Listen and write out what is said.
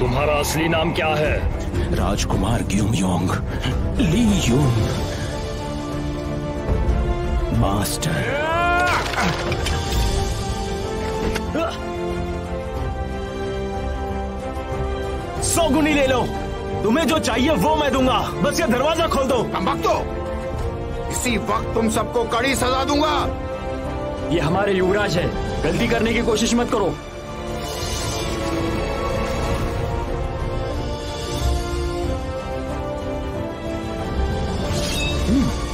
तुम्हारा असली नाम क्या है? राजकुमार ग्यूम योंग ली यूंग मास्टर। सौ गुनी ले लो। तुम्हें जो चाहिए वो मैं दूँगा। बस ये दरवाज़ा खोल दो। हम वक्त इसी वक्त तुम सबको कड़ी सजा दूँगा। ये हमारे युवराज है। गलती करने की कोशिश मत करो। Mm.